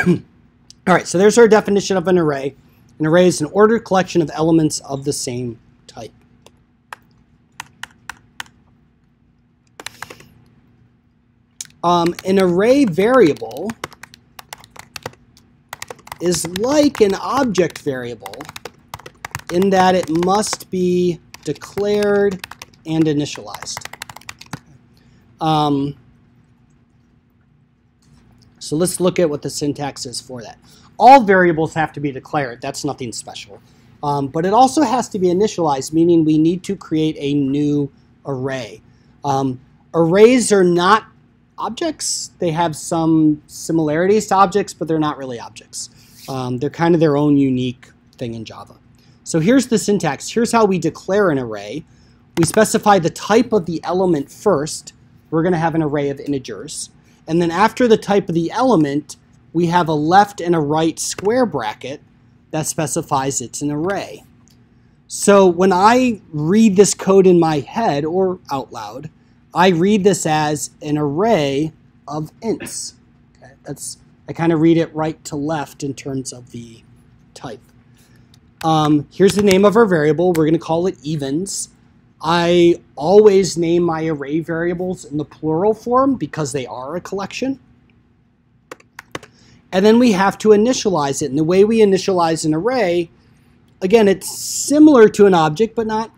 All right, so there's our definition of an array. An array is an ordered collection of elements of the same type. Um, an array variable is like an object variable in that it must be declared and initialized. Um, so let's look at what the syntax is for that. All variables have to be declared. That's nothing special. Um, but it also has to be initialized, meaning we need to create a new array. Um, arrays are not objects. They have some similarities to objects, but they're not really objects. Um, they're kind of their own unique thing in Java. So here's the syntax. Here's how we declare an array. We specify the type of the element first. We're going to have an array of integers. And then after the type of the element, we have a left and a right square bracket that specifies it's an array. So when I read this code in my head or out loud, I read this as an array of ints. Okay, that's I kind of read it right to left in terms of the type. Um, here's the name of our variable. We're going to call it evens. I always name my array variables in the plural form because they are a collection. And then we have to initialize it. And the way we initialize an array, again, it's similar to an object, but not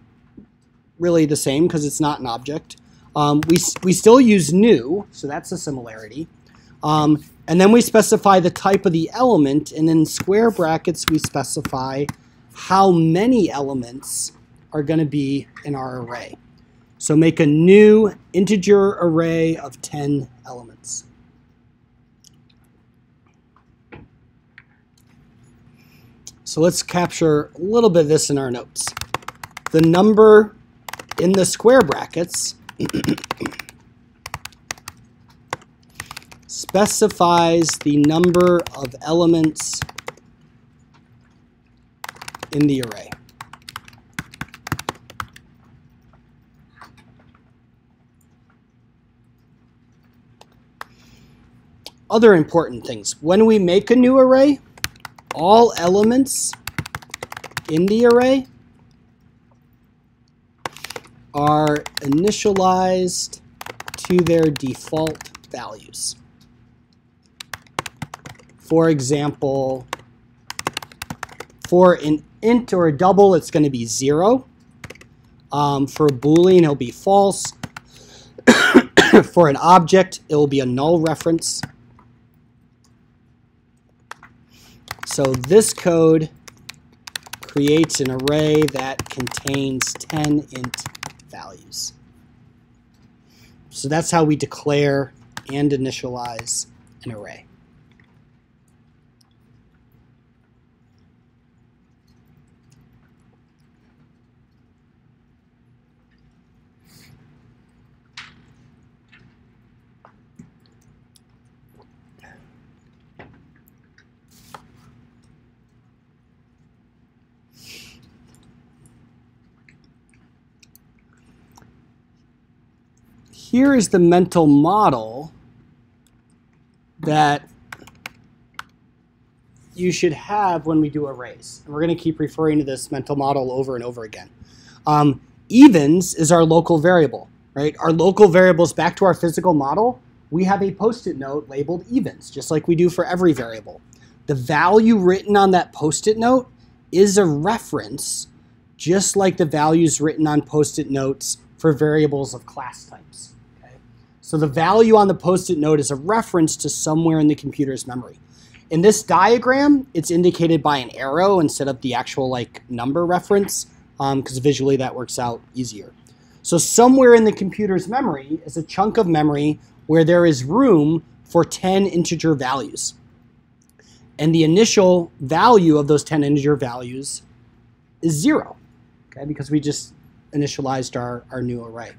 really the same because it's not an object. Um, we, we still use new, so that's a similarity. Um, and then we specify the type of the element, and in square brackets we specify how many elements are going to be in our array. So make a new integer array of 10 elements. So let's capture a little bit of this in our notes. The number in the square brackets specifies the number of elements in the array. Other important things. When we make a new array, all elements in the array are initialized to their default values. For example, for an int or a double, it's going to be 0. Um, for a boolean, it'll be false. for an object, it will be a null reference. So this code creates an array that contains 10 int values. So that's how we declare and initialize an array. Here is the mental model that you should have when we do arrays. And we're going to keep referring to this mental model over and over again. Um, evens is our local variable, right? Our local variables back to our physical model, we have a post-it note labeled evens, just like we do for every variable. The value written on that post-it note is a reference, just like the values written on post-it notes for variables of class types. So the value on the post-it note is a reference to somewhere in the computer's memory. In this diagram, it's indicated by an arrow instead of the actual like number reference, because um, visually that works out easier. So somewhere in the computer's memory is a chunk of memory where there is room for 10 integer values. And the initial value of those 10 integer values is zero, okay, because we just initialized our, our new array.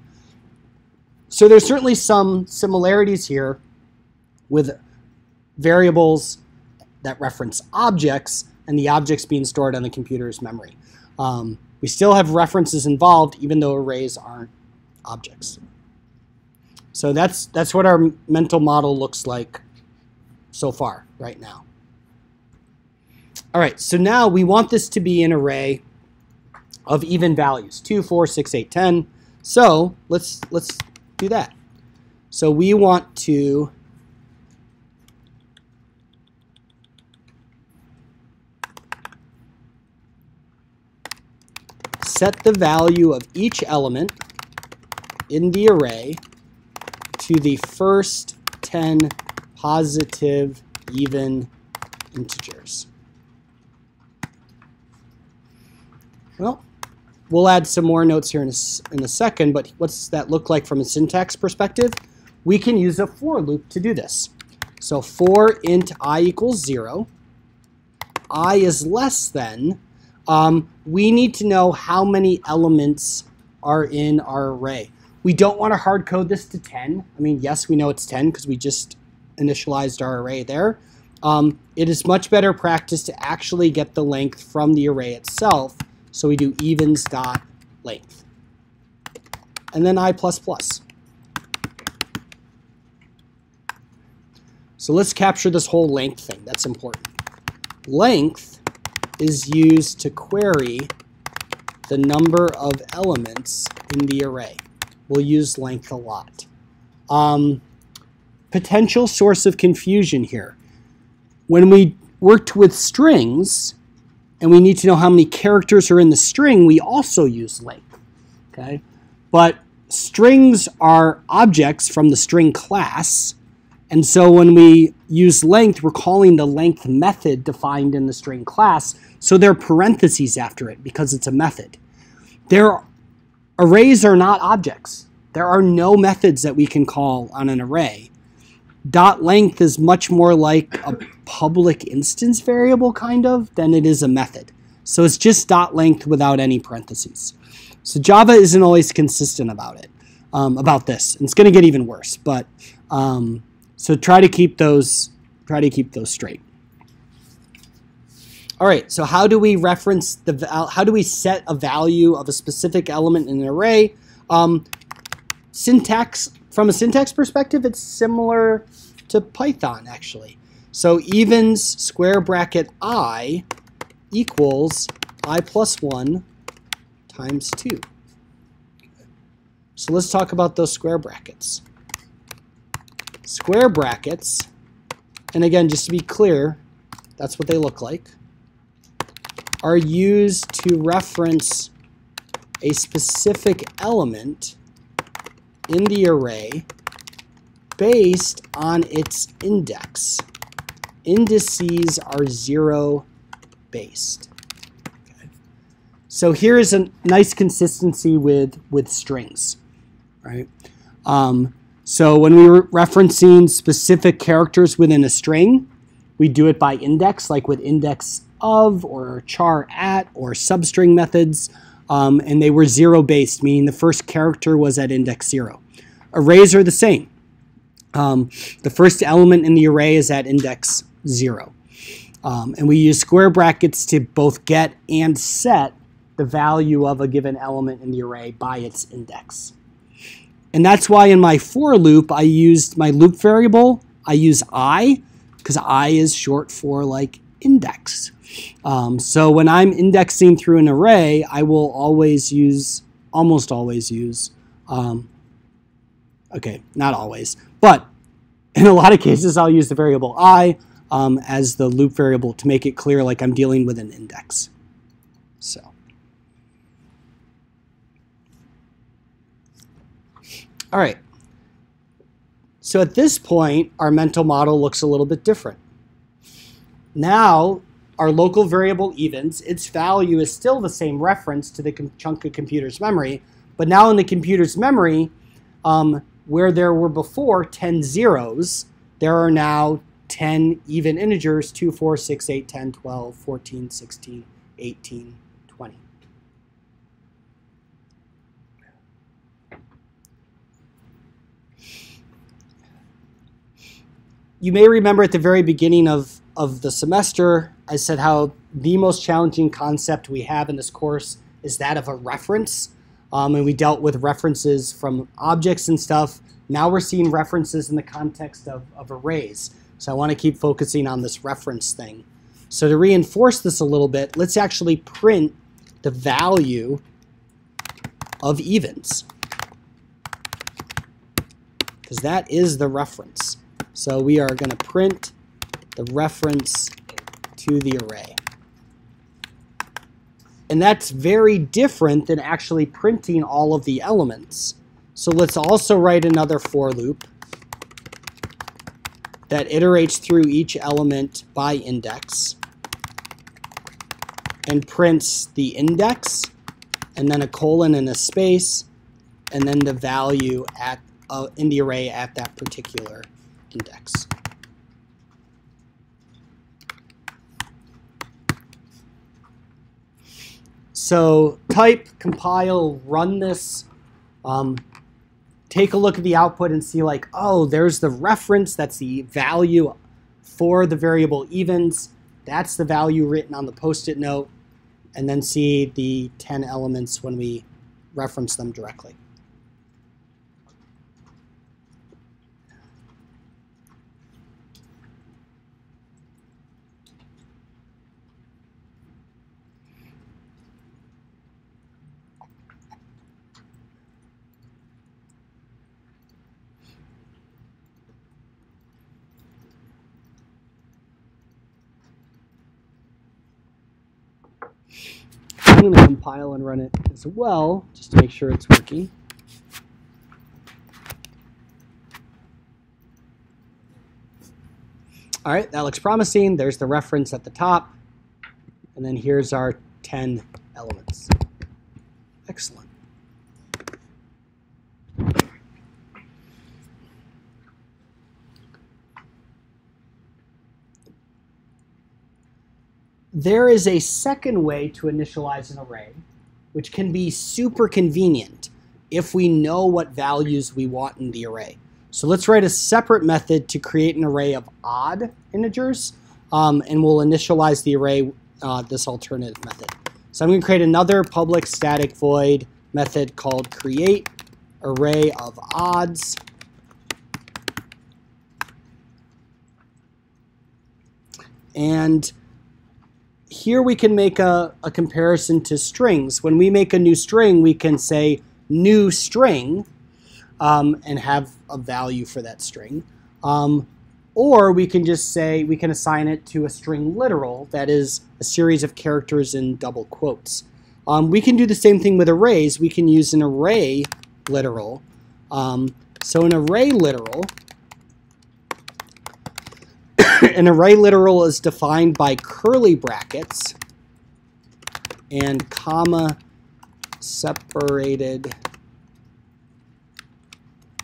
So there's certainly some similarities here with variables that reference objects and the objects being stored on the computer's memory. Um, we still have references involved even though arrays aren't objects. So that's, that's what our mental model looks like so far right now. All right, so now we want this to be an array of even values, 2, 4, 6, 8, 10. So let's, let's do that. So we want to set the value of each element in the array to the first 10 positive even integers. Well, we'll add some more notes here in a, in a second, but what's that look like from a syntax perspective? We can use a for loop to do this. So for int i equals 0, i is less than, um, we need to know how many elements are in our array. We don't want to hard code this to 10. I mean, yes, we know it's 10 because we just initialized our array there. Um, it is much better practice to actually get the length from the array itself. So we do evens dot length. And then i++. Plus So let's capture this whole length thing. That's important. Length is used to query the number of elements in the array. We'll use length a lot. Um, potential source of confusion here. When we worked with strings, and we need to know how many characters are in the string, we also use length. Okay? But strings are objects from the string class, and so when we use length, we're calling the length method defined in the string class, so there are parentheses after it because it's a method. There, arrays are not objects. There are no methods that we can call on an array. Dot length is much more like a public instance variable kind of than it is a method. So it's just dot length without any parentheses. So Java isn't always consistent about it, um, about this. And it's going to get even worse. But um, so try to keep those try to keep those straight. All right, so how do we reference the, how do we set a value of a specific element in an array? Um, syntax, from a syntax perspective, it's similar to Python actually. So evens square bracket i equals i plus 1 times 2. So let's talk about those square brackets. Square brackets, and again, just to be clear, that's what they look like are used to reference a specific element in the array based on its index. Indices are zero based. So here is a nice consistency with, with strings, right? Um, so when we were referencing specific characters within a string, we do it by index, like with index of or char at or substring methods, um, and they were zero based, meaning the first character was at index zero. Arrays are the same. Um, the first element in the array is at index zero. Um, and we use square brackets to both get and set the value of a given element in the array by its index. And that's why in my for loop, I used my loop variable, I use i, because i is short for like index. Um, so when I'm indexing through an array, I will always use, almost always use, um, okay, not always, but in a lot of cases, I'll use the variable i um, as the loop variable to make it clear like I'm dealing with an index. So. All right. So at this point, our mental model looks a little bit different. Now, our local variable evens, its value is still the same reference to the chunk of computer's memory, but now in the computer's memory, um, where there were before 10 zeros, there are now 10 even integers 2, 4, 6, 8, 10, 12, 14, 16, 18, 20. You may remember at the very beginning of, of the semester, I said how the most challenging concept we have in this course is that of a reference. Um, and we dealt with references from objects and stuff. Now we're seeing references in the context of, of arrays. So I want to keep focusing on this reference thing. So to reinforce this a little bit, let's actually print the value of evens. Because that is the reference. So we are going to print the reference to the array. And that's very different than actually printing all of the elements. So let's also write another for loop that iterates through each element by index and prints the index and then a colon and a space and then the value at uh, in the array at that particular index. So type, compile, run this, um, take a look at the output and see like, oh, there's the reference, that's the value for the variable evens. That's the value written on the post-it note. And then see the 10 elements when we reference them directly. I'm going to compile and run it as well, just to make sure it's working. All right, that looks promising. There's the reference at the top. And then here's our 10 elements. There is a second way to initialize an array, which can be super convenient if we know what values we want in the array. So let's write a separate method to create an array of odd integers, um, and we'll initialize the array uh, this alternative method. So I'm going to create another public static void method called create array of odds. And here we can make a, a comparison to strings. When we make a new string, we can say new string um, and have a value for that string. Um, or we can just say, we can assign it to a string literal, that is a series of characters in double quotes. Um, we can do the same thing with arrays. We can use an array literal. Um, so an array literal an array literal is defined by curly brackets and comma separated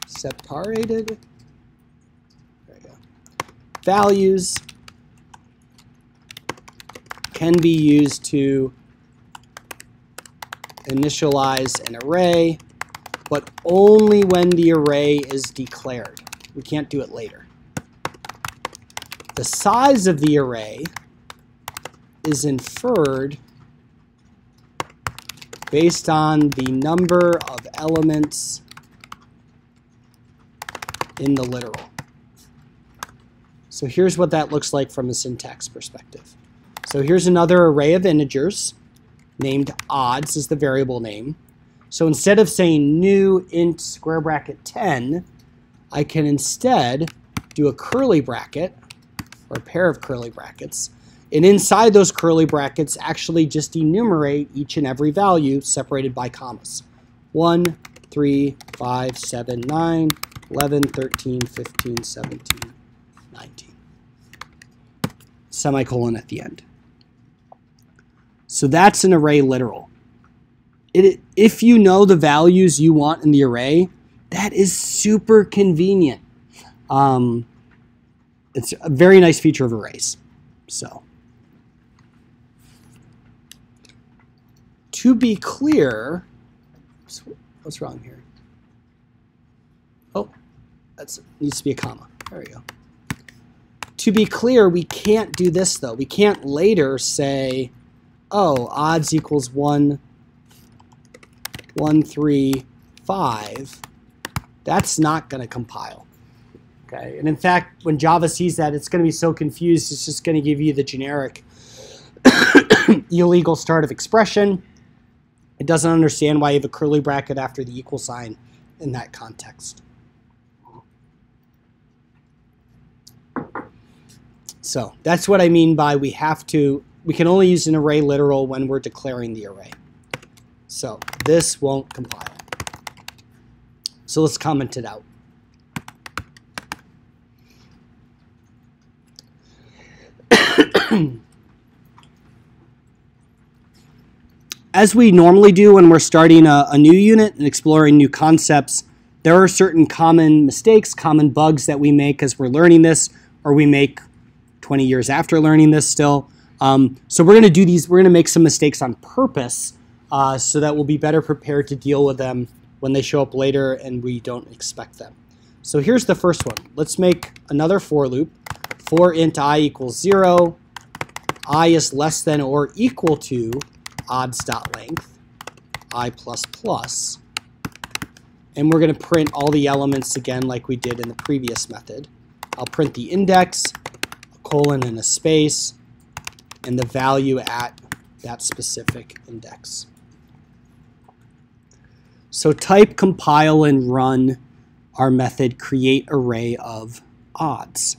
separated there go. values can be used to initialize an array but only when the array is declared we can't do it later the size of the array is inferred based on the number of elements in the literal. So here's what that looks like from a syntax perspective. So here's another array of integers named odds is the variable name. So instead of saying new int square bracket 10, I can instead do a curly bracket or a pair of curly brackets. And inside those curly brackets, actually just enumerate each and every value separated by commas. 1, 3, 5, 7, 9, 11, 13, 15, 17, 19. Semicolon at the end. So that's an array literal. It, if you know the values you want in the array, that is super convenient. Um, it's a very nice feature of arrays. So, to be clear, what's wrong here? Oh, that needs to be a comma. There we go. To be clear, we can't do this though. We can't later say, oh, odds equals 1, 1, 3, 5. That's not going to compile. Okay, and in fact, when Java sees that, it's going to be so confused, it's just going to give you the generic illegal start of expression. It doesn't understand why you have a curly bracket after the equal sign in that context. So that's what I mean by we have to, we can only use an array literal when we're declaring the array. So this won't compile. So let's comment it out. As we normally do when we're starting a, a, new unit and exploring new concepts, there are certain common mistakes, common bugs that we make as we're learning this, or we make 20 years after learning this still. Um, so we're going to do these, we're going to make some mistakes on purpose uh, so that we'll be better prepared to deal with them when they show up later and we don't expect them. So here's the first one. Let's make another for loop. For int i equals 0, i is less than or equal to odds.length, i plus plus. And we're going to print all the elements again like we did in the previous method. I'll print the index, a colon and a space, and the value at that specific index. So type, compile, and run our method create array of odds.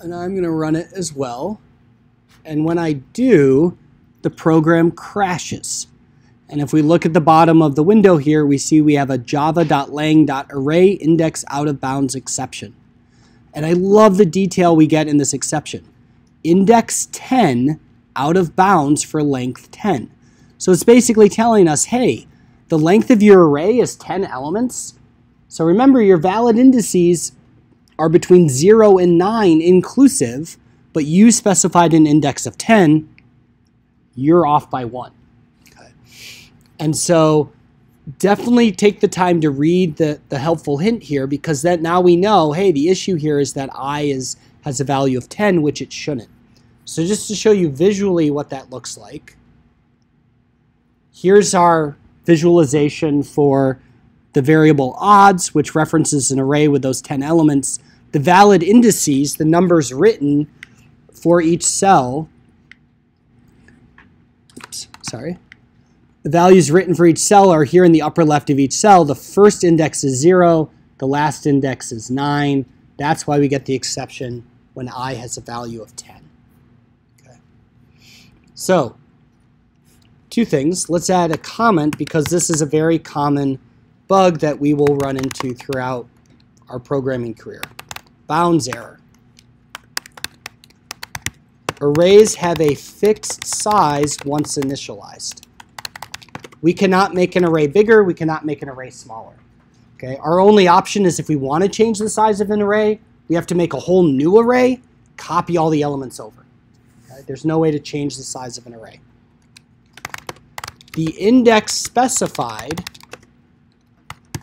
And I'm going to run it as well. And when I do, the program crashes. And if we look at the bottom of the window here, we see we have a java.lang.array index out of bounds exception. And I love the detail we get in this exception. Index 10 out of bounds for length 10. So it's basically telling us, hey, the length of your array is 10 elements. So remember, your valid indices are between 0 and 9 inclusive, but you specified an index of 10, you're off by 1. Okay. And so definitely take the time to read the, the helpful hint here because that now we know, hey, the issue here is that i is has a value of 10, which it shouldn't. So just to show you visually what that looks like, here's our visualization for the variable odds, which references an array with those 10 elements, the valid indices, the numbers written for each cell, oops, sorry, the values written for each cell are here in the upper left of each cell. The first index is 0, the last index is 9. That's why we get the exception when i has a value of 10. Okay. So, two things. Let's add a comment because this is a very common bug that we will run into throughout our programming career. Bounds error. Arrays have a fixed size once initialized. We cannot make an array bigger, we cannot make an array smaller. Okay, our only option is if we want to change the size of an array, we have to make a whole new array, copy all the elements over. Okay? There's no way to change the size of an array the index specified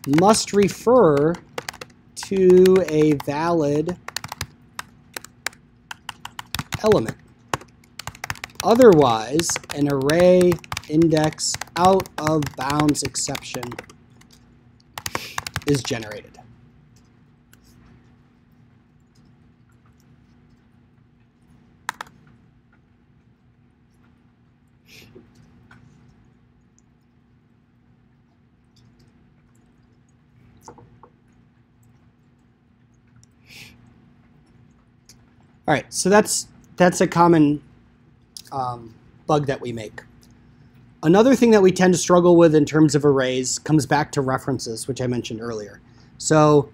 must refer to a valid element. Otherwise, an array index out of bounds exception is generated. All right, so that's that's a common um, bug that we make. Another thing that we tend to struggle with in terms of arrays comes back to references, which I mentioned earlier. So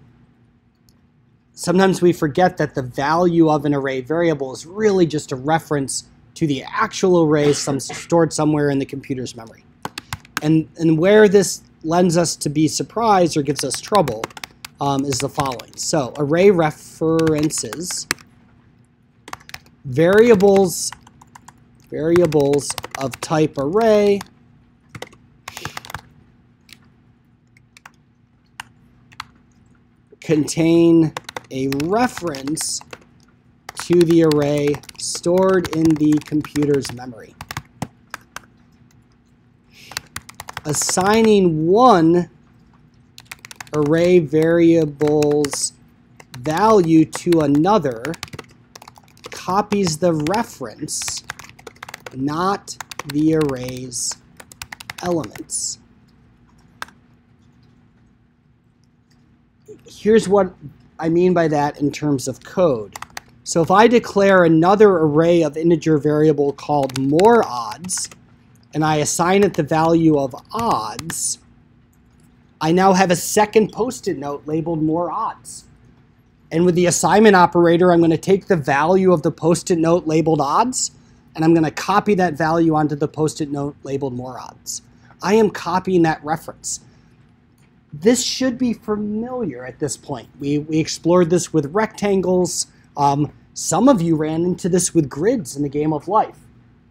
sometimes we forget that the value of an array variable is really just a reference to the actual array some, stored somewhere in the computer's memory. And, and where this lends us to be surprised or gives us trouble um, is the following. So array references variables variables of type array contain a reference to the array stored in the computer's memory. Assigning one array variable's value to another copies the reference, not the array's elements. Here's what I mean by that in terms of code. So if I declare another array of integer variable called more odds, and I assign it the value of odds, I now have a second post-it note labeled more odds. And with the assignment operator, I'm going to take the value of the post-it note labeled odds, and I'm going to copy that value onto the post-it note labeled more odds. I am copying that reference. This should be familiar at this point. We, we explored this with rectangles. Um, some of you ran into this with grids in the game of life,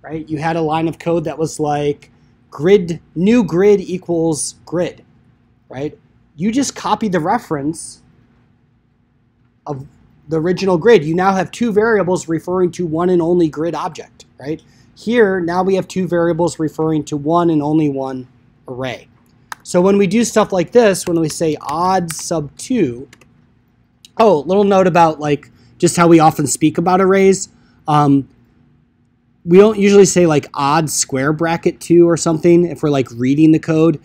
right? You had a line of code that was like grid, new grid equals grid, right? You just copy the reference of the original grid, you now have two variables referring to one and only grid object, right? Here, now we have two variables referring to one and only one array. So when we do stuff like this, when we say odd sub 2, oh, little note about like just how we often speak about arrays. Um, we don't usually say like odd square bracket 2 or something if we're like reading the code.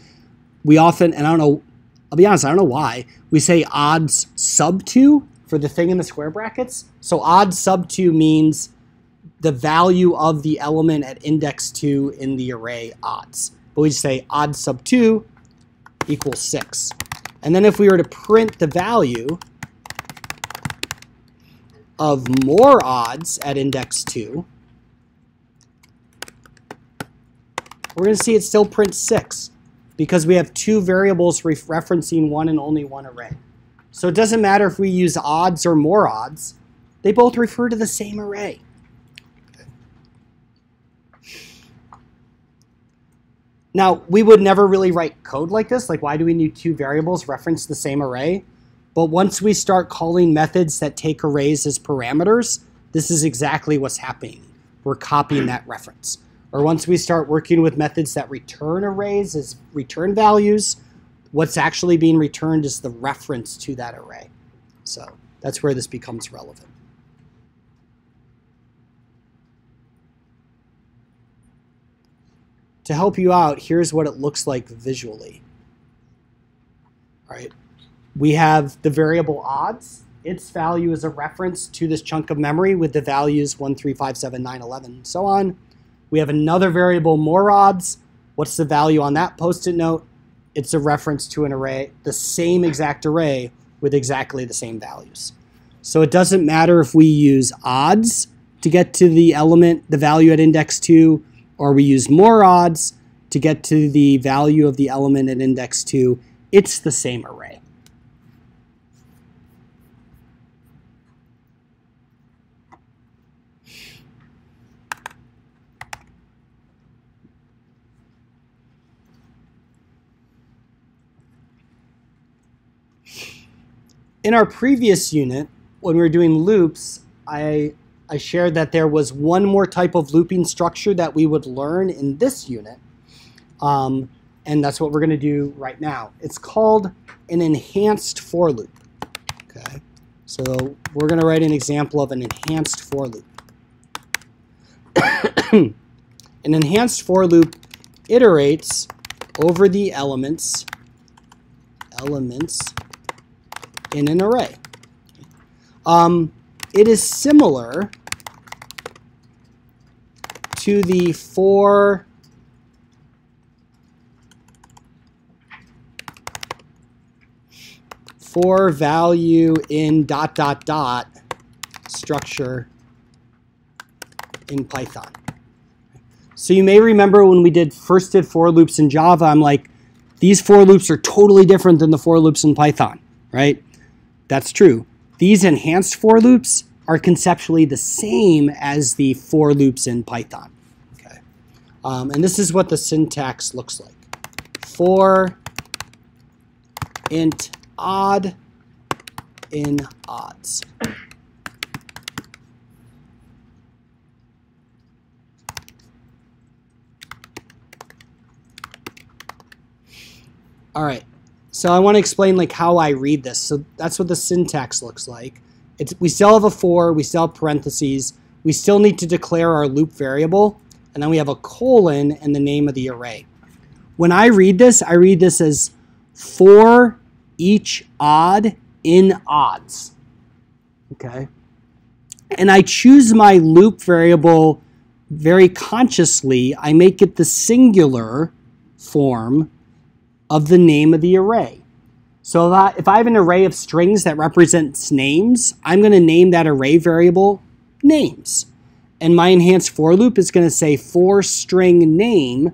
We often, and I don't know, I'll be honest, I don't know why, we say odds sub 2 for the thing in the square brackets. So odd sub 2 means the value of the element at index 2 in the array odds. But we say odd sub 2 equals 6. And then if we were to print the value of more odds at index 2, we're going to see it still prints 6 because we have two variables referencing one and only one array. So it doesn't matter if we use odds or more odds. They both refer to the same array. Now, we would never really write code like this. Like, why do we need two variables reference the same array? But once we start calling methods that take arrays as parameters, this is exactly what's happening. We're copying that reference. Or once we start working with methods that return arrays as return values, what's actually being returned is the reference to that array. So that's where this becomes relevant. To help you out, here's what it looks like visually. All right, we have the variable odds. Its value is a reference to this chunk of memory with the values 1, 3, 5, 7, 9, 11, and so on. We have another variable more odds. What's the value on that post-it note? It's a reference to an array, the same exact array with exactly the same values. So it doesn't matter if we use odds to get to the element, the value at index 2, or we use more odds to get to the value of the element at index 2. It's the same array. In our previous unit, when we were doing loops, I, I shared that there was one more type of looping structure that we would learn in this unit. Um, and that's what we're going to do right now. It's called an enhanced for loop. Okay, so we're going to write an example of an enhanced for loop. an enhanced for loop iterates over the elements elements in an array. Um, it is similar to the for for value in dot dot dot structure in Python. So you may remember when we did first did for loops in Java, I'm like, these for loops are totally different than the for loops in Python, right? That's true. These enhanced for loops are conceptually the same as the for loops in Python. Okay, um, and this is what the syntax looks like. For int odd in odds. All right. So I want to explain like how I read this. So that's what the syntax looks like. It's, we still have a for, we still have parentheses. We still need to declare our loop variable, and then we have a colon and the name of the array. When I read this, I read this as for each odd in odds. Okay. And I choose my loop variable very consciously. I make it the singular form of the name of the array. So if I, if I have an array of strings that represents names, I'm going to name that array variable names. And my enhanced for loop is going to say for string name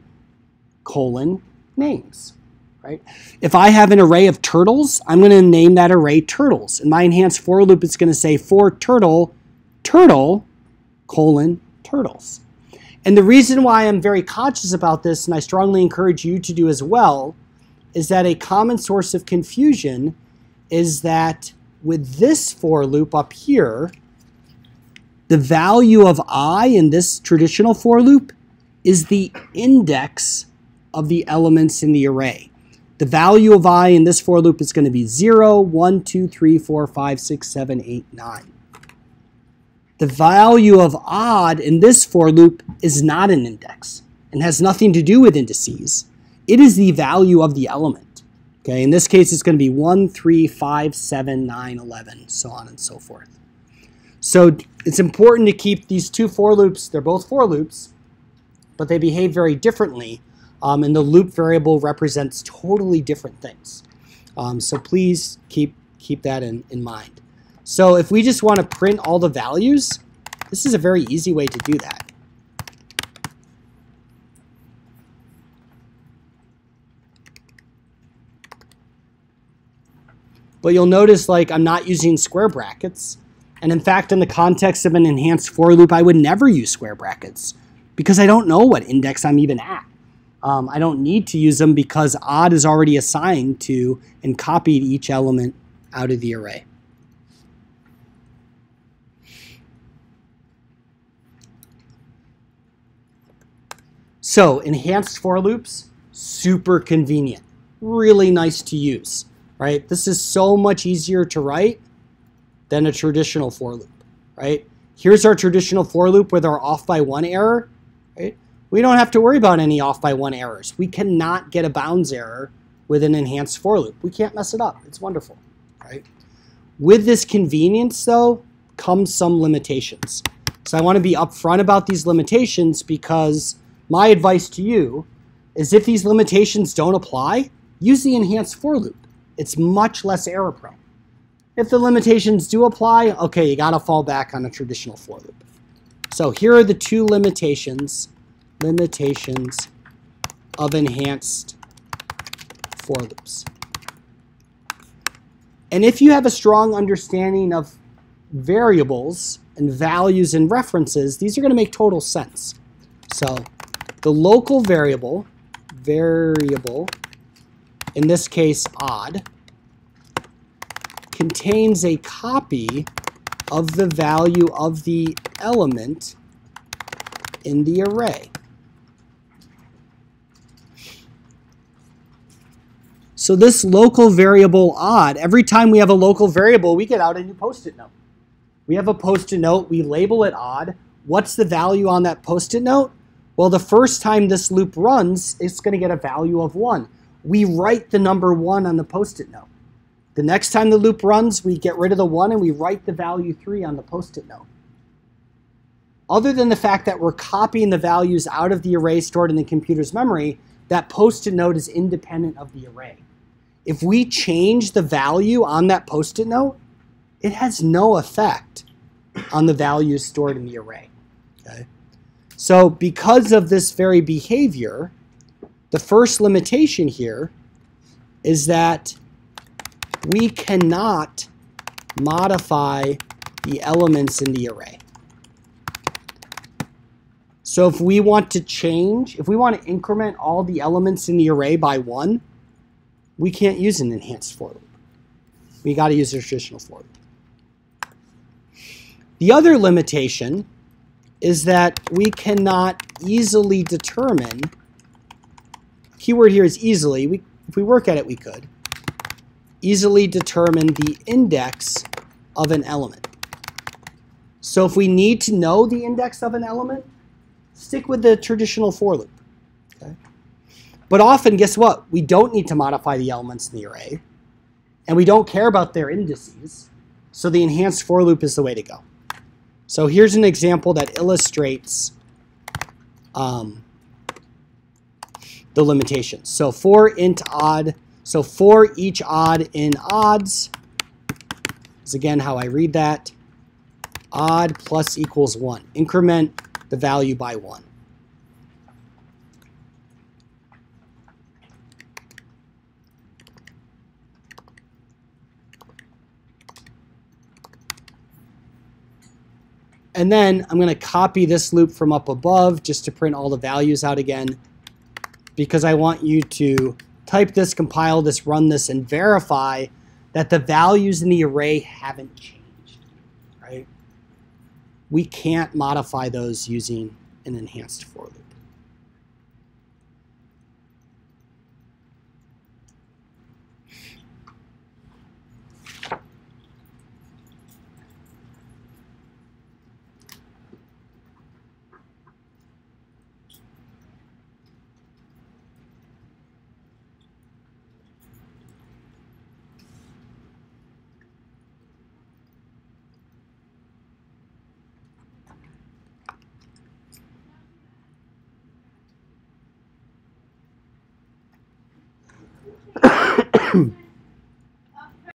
colon names. Right? If I have an array of turtles, I'm going to name that array turtles. And my enhanced for loop is going to say for turtle turtle colon turtles. And the reason why I'm very conscious about this, and I strongly encourage you to do as well, is that a common source of confusion is that with this for loop up here, the value of i in this traditional for loop is the index of the elements in the array. The value of i in this for loop is going to be 0, 1, 2, 3, 4, 5, 6, 7, 8, 9. The value of odd in this for loop is not an index and has nothing to do with indices it is the value of the element. Okay, in this case, it's going to be 1, 3, 5, 7, 9, 11, so on and so forth. So it's important to keep these two for loops, they're both for loops, but they behave very differently, um, and the loop variable represents totally different things. Um, so please keep, keep that in, in mind. So if we just want to print all the values, this is a very easy way to do that. But you'll notice like I'm not using square brackets. And in fact, in the context of an enhanced for loop, I would never use square brackets because I don't know what index I'm even at. Um, I don't need to use them because odd is already assigned to and copied each element out of the array. So enhanced for loops, super convenient, really nice to use right? This is so much easier to write than a traditional for loop, right? Here's our traditional for loop with our off by one error, right? We don't have to worry about any off by one errors. We cannot get a bounds error with an enhanced for loop. We can't mess it up. It's wonderful, right? With this convenience, though, comes some limitations. So I want to be upfront about these limitations because my advice to you is if these limitations don't apply, use the enhanced for loop. It's much less error prone. If the limitations do apply, okay, you got to fall back on a traditional for loop. So here are the two limitations, limitations of enhanced for loops. And if you have a strong understanding of variables and values and references, these are going to make total sense. So the local variable, variable in this case odd, contains a copy of the value of the element in the array. So this local variable odd, every time we have a local variable, we get out a new post-it note. We have a post-it note, we label it odd. What's the value on that post-it note? Well, the first time this loop runs, it's going to get a value of 1 we write the number 1 on the post-it note. The next time the loop runs, we get rid of the 1 and we write the value 3 on the post-it note. Other than the fact that we're copying the values out of the array stored in the computer's memory, that post-it note is independent of the array. if we change the value on that post-it note, it has no effect on the values stored in the array. Okay? So because of this very behavior, the first limitation here is that we cannot modify the elements in the array. So if we want to change, if we want to increment all the elements in the array by one, we can't use an enhanced for loop. We got to use a traditional for loop. The other limitation is that we cannot easily determine, keyword here is easily, we, if we work at it we could, easily determine the index of an element. So if we need to know the index of an element, stick with the traditional for loop. Okay? But often, guess what? We don't need to modify the elements in the array, and we don't care about their indices, so the enhanced for loop is the way to go. So here's an example that illustrates um, the limitations. So for int odd, so for each odd in odds, is again how I read that, odd plus equals 1. Increment the value by 1. And then I'm going to copy this loop from up above just to print all the values out again because I want you to type this, compile this, run this, and verify that the values in the array haven't changed, right? We can't modify those using an enhanced for loop.